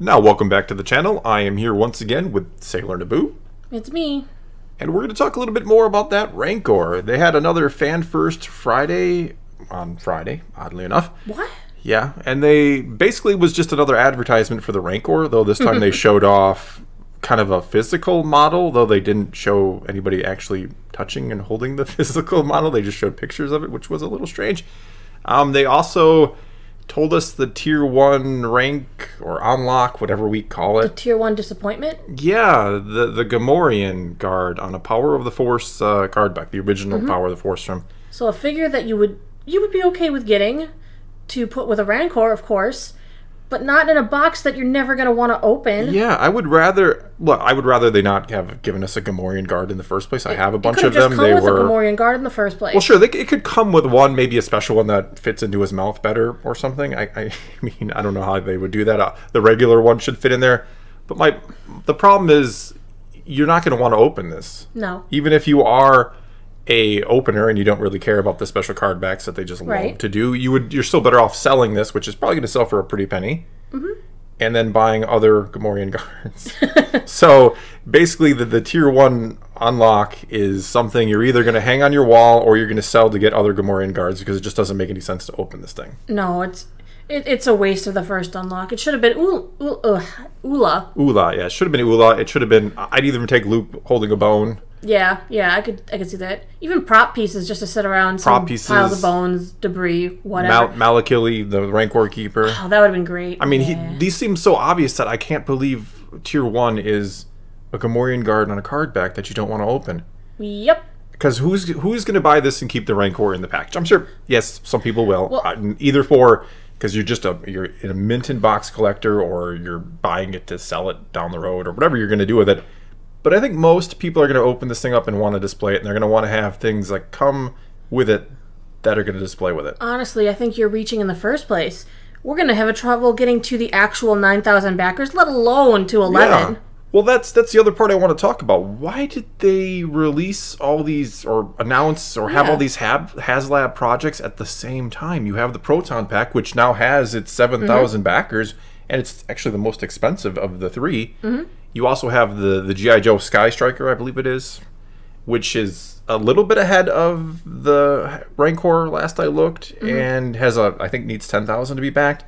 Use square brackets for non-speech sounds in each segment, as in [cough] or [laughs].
Now, welcome back to the channel. I am here once again with Sailor Naboo, It's me. and we're going to talk a little bit more about that Rancor. They had another Fan First Friday on Friday, oddly enough. What? Yeah, and they basically was just another advertisement for the Rancor, though this time they [laughs] showed off kind of a physical model, though they didn't show anybody actually touching and holding the [laughs] physical model. They just showed pictures of it, which was a little strange. Um, they also told us the tier one rank or unlock, whatever we call it. The tier one disappointment? Yeah, the the Gamorrean guard on a Power of the Force uh, card back, the original Mm-hmm. Power of the Force from. So a figure that you would you would be okay with getting to put with a Rancor, of course, but not in a box that you're never gonna want to open. Yeah, I would rather. Look, I would rather they not have given us a Gamorrean guard in the first place. I have a bunch of just them. come They with were a Gamorrean guard in the first place. well, sure. They, it could come with one, maybe a special one that fits into his mouth better or something. I, [laughs] I mean, I don't know how they would do that. Uh, the regular one should fit in there, but my the problem is you're not going to want to open this. No. even if you are a opener and you don't really care about the special card backs that they just love to do, you would you're still better off selling this, which is probably going to sell for a pretty penny, Mm-hmm. and then buying other Gamorrean [laughs] guards. [laughs] so basically, the the tier one unlock is something you're either going to hang on your wall or you're going to sell to get other Gamorrean guards because it just doesn't make any sense to open this thing. No, it's it, it's a waste of the first unlock. It should have been Ula. Ula, yeah, it should have been Ula. It should have been. I'd either take Luke holding a bone. Yeah, yeah, I could I could see that. Even prop pieces just to sit around Prop some pieces. piles of bones, debris, whatever. Mal- Malakili, the Rancor keeper. oh, that would have been great. I mean, yeah. he, these seem so obvious that I can't believe tier one is a Gamorrean guard on a card back that you don't want to open. Yep. Because who's who's going to buy this and keep the Rancor in the package? I'm sure. Yes, some people will. Well- Uh, either for because you're just a you're in a mint in box collector, or you're buying it to sell it down the road, or whatever you're going to do with it. But I think most people are going to open this thing up and want to display it, and they're going to want to have things like come with it that are going to display with it. Honestly, I think you're reaching in the first place. We're gonna have a trouble getting to the actual nine thousand backers, let alone to eleven. Yeah. Well, that's that's the other part I want to talk about. Why did they release all these or announce or have Yeah. all these Hab, HasLab projects at the same time? You have the Proton Pack, which now has its 7,000 mm-hmm. backers, and it's actually the most expensive of the 3 mm-hmm. You also have the the GI Joe Sky Striker, I believe it is, which is a little bit ahead of the Rancor last I looked, mm-hmm. and has a I think needs 10,000 to be backed.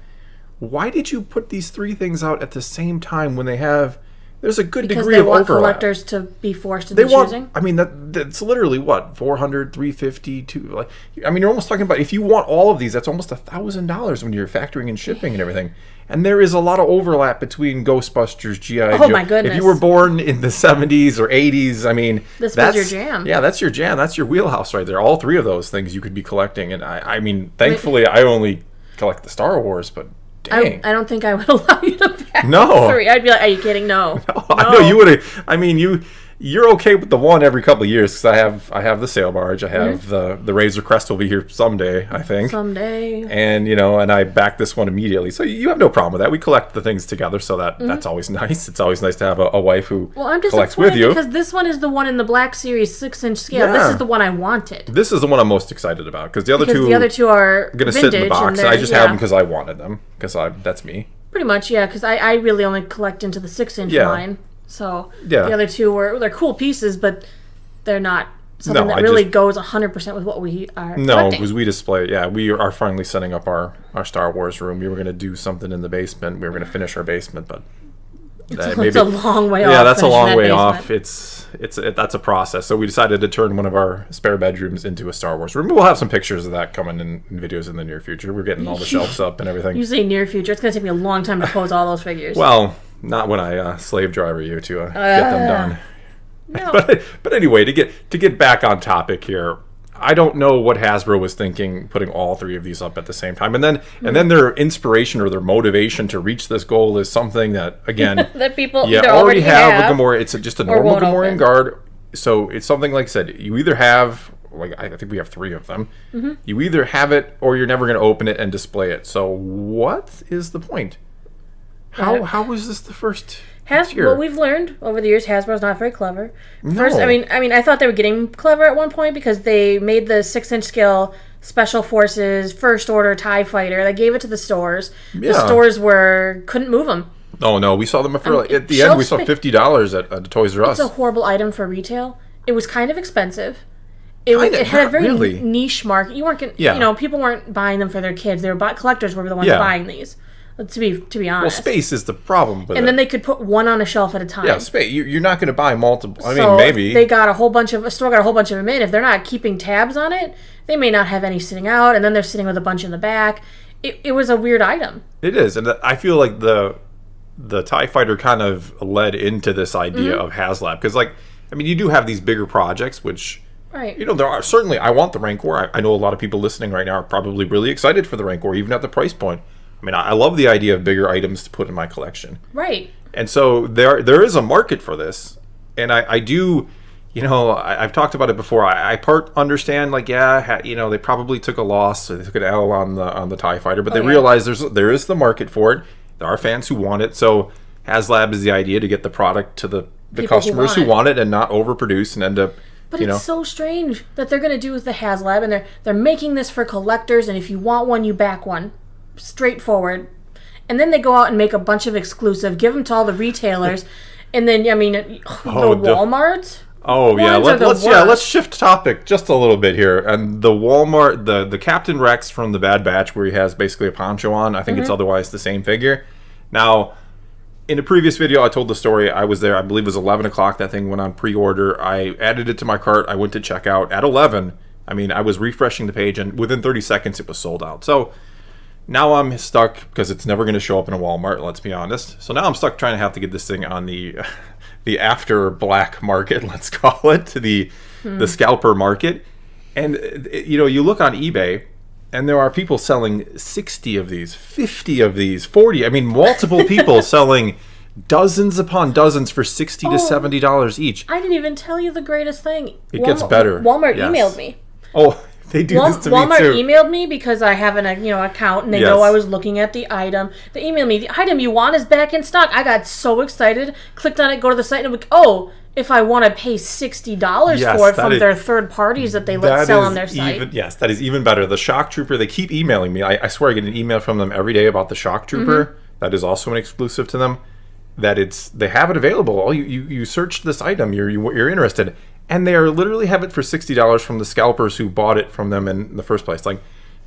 Why did you put these three things out at the same time when they have? There's a good Because degree they of want overlap. collectors to be forced They into want. choosing. I mean, that that's literally what 400, 350, two. Like, I mean, you're almost talking about if you want all of these, that's almost a thousand dollars when you're factoring in shipping and everything. And there is a lot of overlap between Ghostbusters, GI Joe. Oh, Joe. my If you were born in the 70s or 80s, I mean, This was that's your jam. Yeah, that's your jam. That's your wheelhouse right there. All three of those things you could be collecting. And I, I mean, thankfully, I only collect the Star Wars, but I, dang. I don't think I would [laughs] allow you to back No. [laughs] three. I'd be like, "Are you kidding? No." [laughs] I know you would have. I mean, you you're okay with the one every couple of years because I have I have the sail barge. I have the the Razor Crest will be here someday, I think. Someday. and you know, and I back this one immediately. So you have no problem with that. We collect the things together, so that that's always [laughs] nice. It's always nice to have a, a wife who Mm-hmm. Well, I'm collects with you. because this one is the one in the Black Series six inch scale. Yeah. This is the one I wanted. this is the one I'm most excited about because the other Because two the other two are are gonna sit in the box. I just yeah, have them because I wanted them because I that's me. pretty much yeah. Because I, I really only collect into the six inch Yeah. line. So Yeah. the other two were they're cool pieces, but they're not something No, that I really just- goes hundred percent with what we are. No, because we display. Yeah, we are finally setting up our our Star Wars room. We were going to do something in the basement. We were going to finish our basement, but that it's a long way off. yeah, that's a long that way basement. off. It's it's it, that's a process. So we decided to turn one of our spare bedrooms into a Star Wars room. We'll have some pictures of that coming in, in videos in the near future. We're getting all the [laughs] shelves up and everything. You say near future. It's gonna take me a long time to pose all those figures. Well, not when I uh, slave driver you to uh, get them done. [laughs] no. but but anyway, to get to get back on topic here, I don't know what Hasbro was thinking putting all three of these up at the same time, and then and then their inspiration or their motivation to reach this goal is something that again [laughs] that people yeah already already have, have a Gamora. It's a, just a normal Gamorrean open. guard, so it's something like I said. You either have like I think we have three of them. Mm-hmm. You either have it or you're never going to open it and display it. So what is the point? How Yeah. how is this the first? Has tier? what we've learned over the years, Hasbro's not very clever. First, No. I mean, I mean, I thought they were getting clever at one point because they made the six-inch scale Special Forces First Order Tie Fighter. They gave it to the stores. The stores were couldn't move them. Oh no, we saw them for like, at the end. We saw fifty dollars at, at Toys R Us. It's a horrible item for retail. It was kind of expensive. It, was, Kinda, it had a very really. niche market. You weren't, gonna, Yeah. you know, people weren't buying them for their kids. They were collectors were the ones Yeah. buying these. To be to be honest, well, space is the problem and it. then they could put one on a shelf at a time. yeah, space. You, you're not going to buy multiple. I So mean, maybe. they got a whole bunch of a store got a whole bunch of them in. If they're not keeping tabs on it, they may not have any sitting out, and then they're sitting with a bunch in the back. It, it was a weird item. It is, and I feel like the the Tie Fighter kind of led into this idea Mm-hmm. of HasLab because, like, I mean, you do have these bigger projects, which Right. you know there are certainly. I want the Rancor. I, I know a lot of people listening right now are probably really excited for the Rancor, even at the price point. I mean, I, love the idea of bigger items to put in my collection. right. And so there there is a market for this, and I, I do, you know, I, I've talked about it before. I, I part understand like yeah, ha, you know, they probably took a loss, or they took an L on the on the Tie Fighter, but they Oh, yeah. realize there's there is the market for it. There are fans who want it, so HasLab is the idea to get the product to the the People who customers want who want it and not overproduce and end up, But you know, it's so strange that they're going to do with the HasLab, and they're they're making this for collectors. And if you want one, you back one, straightforward. And then they go out and make a bunch of exclusive, give them to all the retailers, [laughs] and then I mean, Oh, the Walmart. Oh yeah, Ones are Let, let's yeah let's shift topic just a little bit here. And the Walmart, the the Captain Rex from the Bad Batch, where he has basically a poncho on. I think Mm-hmm. it's otherwise the same figure. Now, in a previous video, I told the story. I was there. I believe it was eleven o'clock. That thing went on pre-order. I added it to my cart. I went to check out at eleven. I mean, I was refreshing the page, and within thirty seconds, it was sold out. So now I'm stuck because it's never going to show up in a Walmart. Let's be honest. So now I'm stuck trying to have to get this thing on the [laughs] the after black market. [laughs] Let's call it the the scalper market. And uh, you know, you look on eBay, and there are people selling sixty of these, fifty of these, forty. I mean, multiple [laughs] people selling dozens upon dozens for sixty to seventy dollars each. I didn't even tell you the greatest thing. It gets better. Walmart Yes. emailed me. Oh, they do Wal- this to Walmart me too. emailed me because I have an uh, you know account, and they Yes. know I was looking at the item. They emailed me the item you want is back in stock. I got so excited, clicked on it, go to the site, and I'm like, oh, if I want to pay sixty dollars Yes, for it from is- their third parties that they let That sell on their site. Even, yes, that is even better. The Shock Trooper, they keep emailing me. I, I swear I get an email from them every day about the Shock Mm-hmm. Trooper. That is also an exclusive to them. That it's they have it available. All you you, you search this item, you're you, you're interested, and they are literally have it for sixty dollars from the scalpers who bought it from them in the first place. Like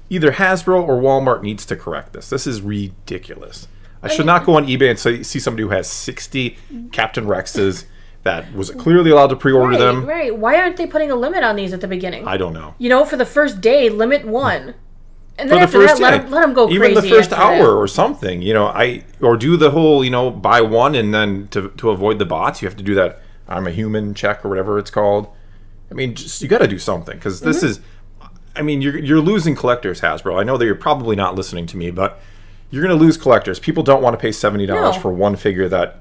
either Hasbro or Walmart needs to correct this. This is ridiculous. I should not go on eBay and say, see somebody who has sixty Captain Rexes that was clearly allowed to pre-order right, them. right. Why aren't they putting a limit on these at the beginning? I don't know. you know, for the first day, limit one, and then for the after first that, let them, let them go crazy. even the first hour that. or something you know i or do the whole you know buy one and then to, to avoid the bots you have to do that i'm a human check or whatever it's called i mean just you got to do something because this Mm-hmm. is i mean you're, you're losing collectors hasbro i know that you're probably not listening to me but you're going to lose collectors people don't want to pay $70 No. for one figure that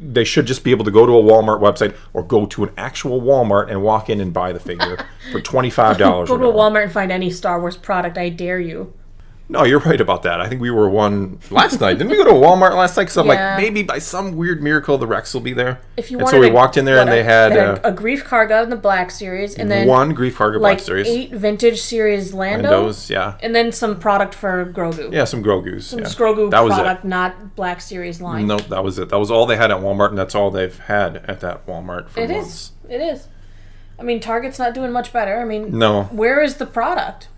they should just be able to go to a Walmart website or go to an actual Walmart and walk in and buy the figure [laughs] for $25 Go to a. Walmart and find any Star Wars product. I dare you. No, you're right about that. I think we were one last night. Didn't we go to Walmart last night? Because I'm Yeah. like, maybe by some weird miracle the Rex will be there. If you and so we walked in there and they a- had, a, uh, a Greef Karga in the Black Series, and then one Greef Karga like Black Series. eight Vintage Series Lando, Windows, yeah. and then some product for Grogu. Yeah, some Grogu's. Some yeah. Grogu that was product, not Black Series line. Nope, that was it. That was all they had at Walmart, and that's all they've had at that Walmart for It is. months. It is. I mean, Target's not doing much better. I mean, No, where is the product?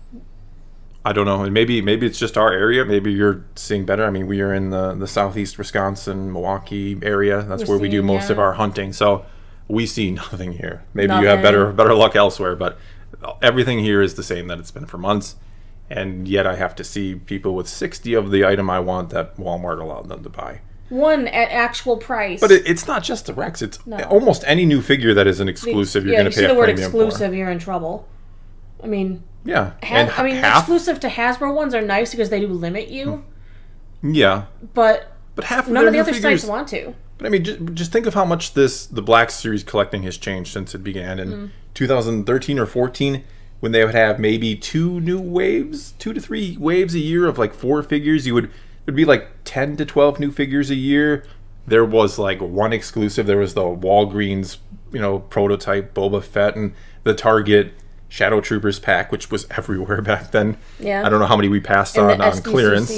I don't know. And maybe maybe it's just our area. Maybe you're seeing better. I mean, we are in the the southeast Wisconsin, Milwaukee area. That's We're where we do most of our hunting. So we see [laughs] nothing here. Maybe you have better better luck elsewhere, but everything here is the same that it's been for months. And yet I have to see people with 60 of the item I want that Walmart allowed them to buy. One at actual price. But it, it's not just the Rex. It's almost any new figure that is an exclusive. You're yeah, going you to see pay the word exclusive, you're in trouble. I mean, for. Yeah, and I mean, half. exclusive to Hasbro ones are nice because they do limit you, Yeah, but but half of none of the other figures. sites want to. But I mean, just, just think of how much this the Black Series collecting has changed since it began in Mm-hmm. 2013 or 14, when they would have maybe two new waves, two to three waves a year of like four figures. You would it'd be like 10 to 12 new figures a year. There was like one exclusive. There was the Walgreens, you know, prototype Boba Fett and the Target Shadow Troopers pack, which was everywhere [laughs] back then. Yeah. I don't know how many we passed And on the on clearance.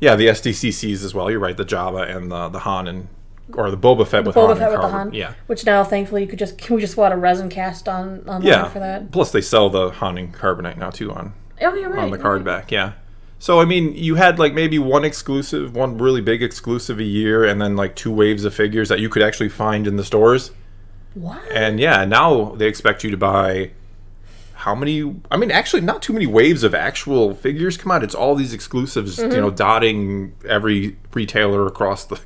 Yeah, the SDCCs as well. You're right. The Java and the the Han and or the Boba Fett with Han Boba Fett and with the. Han. Yeah. Which now, thankfully, you could just can we just bought a resin cast on online Yeah. for that? Plus, they sell the Han and carbonite now too on Oh, you're right. on the card back. Yeah. So I mean, you had like maybe one exclusive, one really big exclusive a year, and then like two waves of figures that you could actually find in the stores. What? And yeah, now they expect you to buy how many? I mean, actually, not too many waves of actual figures come out. It's all these exclusives, Mm-hmm. you know, dotting every retailer across the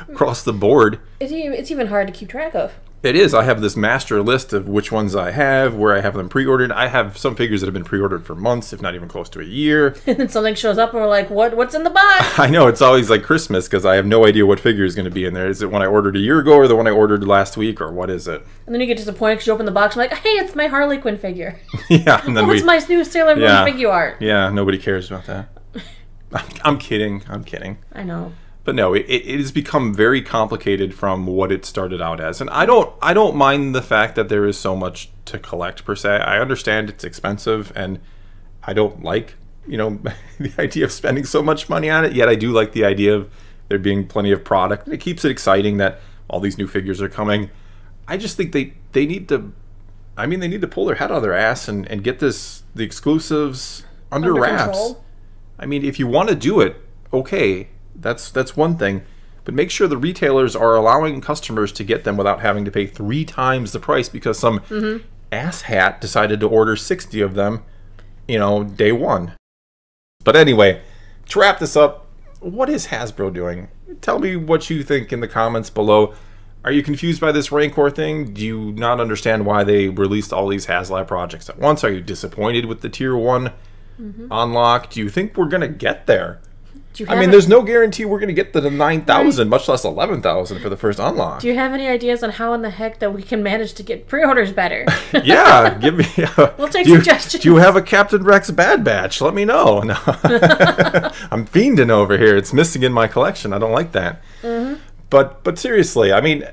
[laughs] across the board. It's, it's even hard to keep track of. It is. I have this master list of which ones I have, where I have them pre-ordered. I have some figures that have been pre-ordered for months, if not even close to a year. [laughs] and then something shows up, and we're like, "What? What's in the box?" [laughs] I know it's always like Christmas because I have no idea what figure is going to be in there. Is it one I ordered a year ago, or the one I ordered last week, or what is it? And then you get disappointed because you open the box, and like, "Hey, it's my Harley Quinn figure. [laughs] yeah, and then Oh, we it's my new Sailor Moon Yeah. figure art." Yeah, nobody cares about that. I'm, I'm kidding. I'm kidding. I know. But no, it, it has become very complicated from what it started out as, and I don't I don't mind the fact that there is so much to collect per se. I understand it's expensive, and I don't like you know [laughs] the idea of spending so much money on it. Yet I do like the idea of there being plenty of product. It keeps it exciting that all these new figures are coming. I just think they they need to. I mean, they need to pull their head out of their ass and, and get this the exclusives under, Under wraps. control. I mean, if you want to do it, okay, that's that's one thing. But make sure the retailers are allowing customers to get them without having to pay three times the price because some Mm-hmm. asshat decided to order 60 of them, you know, day one. But anyway, to wrap this up, what is Hasbro doing? Tell me what you think in the comments below. Are you confused by this Rancor thing? Do you not understand why they released all these HasLab projects at once? Are you disappointed with the Tier 1 unlock? Do you think we're going to get there? You I mean, a- there's no guarantee we're going to get to the 9,000, much less 11,000 for the first unlock. Do you have any ideas on how in the heck that we can manage to get pre-orders better? [laughs] yeah, give me. [laughs] A, We'll take do you, suggestions. Do you have a Captain Rex Bad Batch? Let me know. No. [laughs] I'm fiending over here. It's missing in my collection. I don't like that. Mm-hmm. But but seriously, I mean,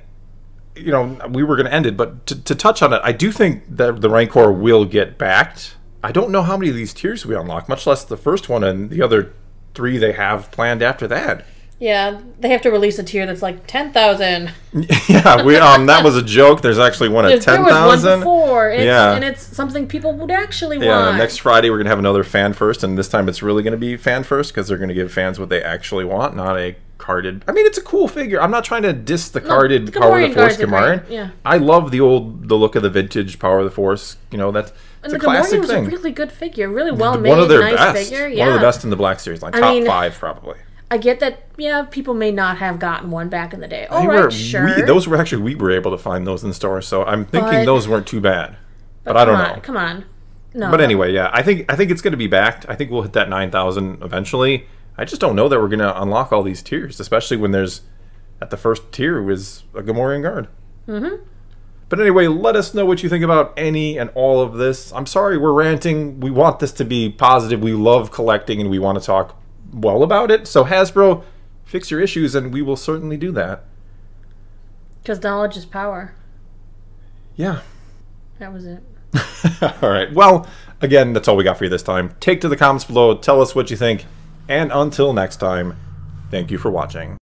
you know, we were going to end it, but to, to touch on it, I do think that the Rancor will get backed. I don't know how many of these tiers we unlock, much less the first one and the other three they have planned after that. yeah, they have to release a tier that's like ten thousand. [laughs] yeah, we um that was a joke. There's actually one at There ten thousand. Yeah. and it's something people would actually Yeah, want. next Friday we're gonna have another fan first, and this time it's really gonna be fan first because they're gonna give fans what they actually want, not a carded. I mean, it's a cool figure. I'm not trying to diss the carded the Power of the Force cards are great, Gamorrean. yeah. I love the old the look of the vintage Power of the Force. You know, that's it's and a the Gamorrean classic was thing. a really good figure, really well made, one of their nice best. figure. Yeah, One of the best in the Black Series, like I top mean- five probably. I get that. Yeah, people may not have gotten one back in the day. All They right, were- sure. we- those were actually we were able to find those in stores, so I'm thinking But- those weren't too bad. But, I don't on, know. Come on, no. But anyway, yeah, I think I think it's going to be backed. I think we'll hit that nine thousand eventually. I just don't know that we're going to unlock all these tiers, especially when there's at the first tier was a Gamorrean guard. Mm-hmm. But anyway, let us know what you think about any and all of this. I'm sorry we're ranting. We want this to be positive. We love collecting and we want to talk well about it. So Hasbro, fix your issues, and we will certainly do that. because knowledge is power. Yeah. That was it. [laughs] all right. Well, again, that's all we got for you this time. Take to the comments below, tell us what you think, and until next time, thank you for watching.